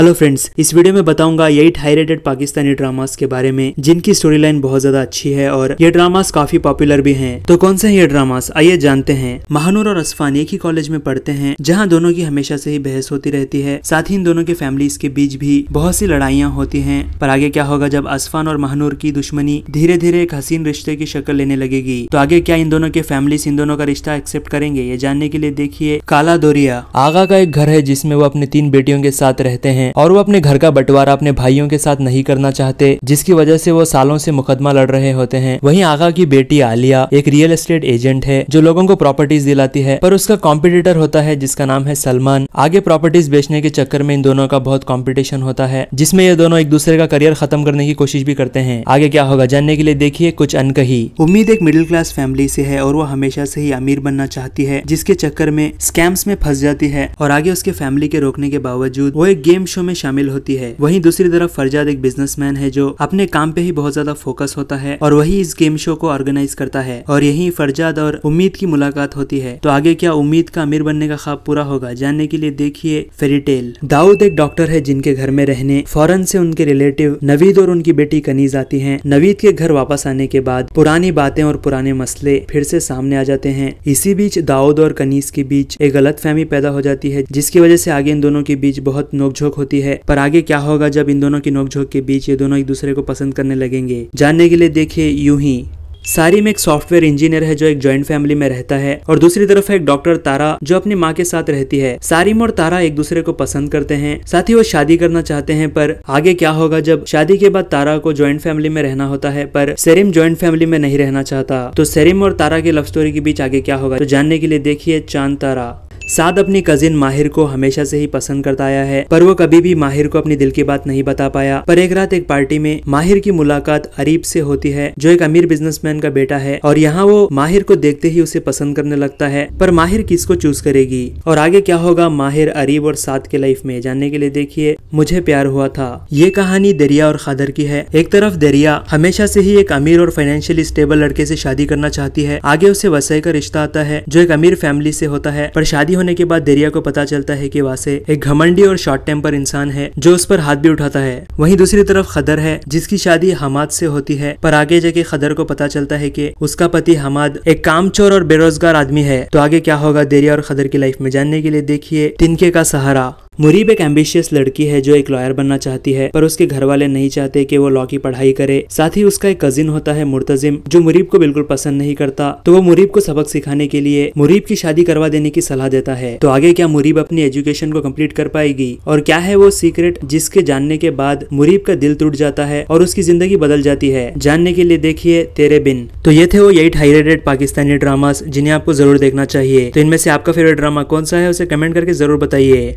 Hello friends इस video में बताऊँगा eight high rated Pakistani dramas के बारे में, जिनकी स्टोरी लाइन बहुत ज़्यादा अच्छी है और ये ड्रामास काफ़ी पॉपुलर भी हैं। तो कौन से हैं ये ड्रामास आइए जानते हैं। महानूर और असफान एक ही कॉलेज में पढ़ते हैं, जहाँ दोनों की हमेशा से ही बहस होती रहती है। साथ ही इन दोनों के फैमिलीज़ के बीच भी बहुत सी लड़ाइयाँ होती है। पर आगे क्या होगा जब असफान और महानूर की दुश्मनी धीरे धीरे एक हसीन रिश्ते की शक्ल लेने लगेगी? तो आगे क्या इन दोनों के फैमिलीज़ इन दोनों का रिश्ता एक्सेप्ट करेंगे, ये जानने के लिए देखिए काला दोरिया आगा का एक घर है जिसमें वो अपने तीन बेटियों के साथ रहते हैं। और वो अपने घर का बंटवारा अपने भाइयों के साथ नहीं करना चाहते, जिसकी वजह से वो सालों से मुकदमा लड़ रहे होते हैं। वहीं आगा की बेटी आलिया एक रियल एस्टेट एजेंट है, जो लोगों को प्रॉपर्टीज़ दिलाती है, पर उसका कॉम्पिटिटर होता है, जिसका नाम है सलमान। आगे प्रॉपर्टीज़ बेचने के चक्कर में इन दोनों का बहुत कॉम्पिटिशन होता है, जिसमें ये दोनों एक दूसरे का करियर खत्म करने की कोशिश भी करते हैं। आगे क्या होगा, जानने के लिए देखिए कुछ अनकही। उम्मीद एक मिडिल क्लास फैमिली से है और वो हमेशा से ही अमीर बनना चाहती है, जिसके चक्कर में स्कैम्स में फंस जाती है, और आगे उसके फैमिली के रोकने के बावजूद वो एक गेम शो में शामिल होती है। वहीं दूसरी तरफ़ फरजाद एक बिजनेसमैन है जो अपने काम पे ही बहुत ज़्यादा फोकस होता है और वही इस गेम शो को ऑर्गेनाइज करता है और यही फरजाद और उम्मीद की मुलाकात होती है। तो आगे क्या उम्मीद का अमीर बनने का ख्वाब पूरा होगा, जानने के लिए देखिए फेरीटेल दाऊद एक डॉक्टर है जिनके घर में रहने, फ़ौरन से उनके रिलेटिव नवीद और उनकी बेटी कनीज आती है। नवीद के घर वापस आने के बाद पुरानी बातें और पुराने मसले फिर से सामने आ जाते हैं। इसी बीच दाऊद और कनीज के बीच एक गलत फहमी पैदा हो जाती है, जिसकी वजह से आगे इन दोनों के बीच बहुत नोकझोंक होती है। पर आगे क्या होगा जब इन दोनों की नोकझोंक के बीच ये दोनों एक दूसरे को पसंद करने लगेंगे? जानने के लिए देखिए यूँ ही। सारिम एक सॉफ्टवेयर इंजीनियर है जो एक जॉइंट फैमिली में रहता है और दूसरी तरफ़ है एक डॉक्टर तारा जो अपनी माँ के साथ रहती है। सारिम और तारा एक दूसरे को पसंद करते हैं। साथ ही वो शादी करना चाहते हैं, पर आगे क्या होगा जब शादी के बाद तारा को जॉइंट फैमिली में रहना होता है, पर सेरिम ज्वाइंट फैमिली में नहीं रहना चाहता। तो सेरिम और तारा की लव स्टोरी के बीच आगे क्या होगा? तो जानने के लिए देखिए चाँद तारा। साद अपनी कजिन माहिर को हमेशा से ही पसंद करता आया है, पर वो कभी भी माहिर को अपनी दिल की बात नहीं बता पाया। पर एक रात एक पार्टी में माहिर की मुलाकात अरीब से होती है, जो एक अमीर बिजनेसमैन का बेटा है, और यहाँ वो माहिर को देखते ही उसे पसंद करने लगता है, पर माहिर किसको चूज़ करेगी? और आगे क्या होगा माहिर अरीब और साद के लाइफ में? जानने के लिए देखिए, मुझे प्यार हुआ था। ये कहानी दरिया और खादर की है। एक तरफ़ दरिया हमेशा से ही एक अमीर और फाइनेंशियली स्टेबल लड़के से शादी करना चाहती है, आगे उसे वसई का रिश्ता आता है, जो एक अमीर फैमिली से होता है, पर शादी होने के बाद देरिया को पता चलता है कि वासे एक घमंडी और शॉर्ट टेम्पर इंसान है, जो उस पर हाथ भी उठाता है। वहीं दूसरी तरफ़ खदर है, जिसकी शादी हमाद से होती है, पर आगे जाके खदर को पता चलता है कि उसका पति हमाद एक कामचोर और बेरोजगार आदमी है। तो आगे क्या होगा देरिया और खदर की लाइफ में? जानने के लिए देखिए तिनके का सहारा। मुरीब एक एम्बिशियस लड़की है जो एक लॉयर बनना चाहती है, पर उसके घर वाले नहीं चाहते कि वो लॉ की पढ़ाई करे। साथ ही उसका एक कजिन होता है, मुर्तजिम, जो मुरीब को बिल्कुल पसंद नहीं करता। तो वो मुरीब को सबक सिखाने के लिए मुरीब की शादी करवा देने की सलाह देता है। तो आगे क्या मुरीब अपनी एजुकेशन को कंप्लीट कर पाएगी? और क्या है वो सीक्रेट जिसके जानने के बाद मुरीब का दिल टूट जाता है और उसकी ज़िंदगी बदल जाती है? जानने के लिए देखिए तेरे बिन। तो ये थे वो eight high rated Pakistani dramas जिन्हें आपको ज़रूर देखना चाहिए। तो इनमें से आपका फेवरेट ड्रामा कौन सा है, उसे कमेंट करके ज़रूर बताइए।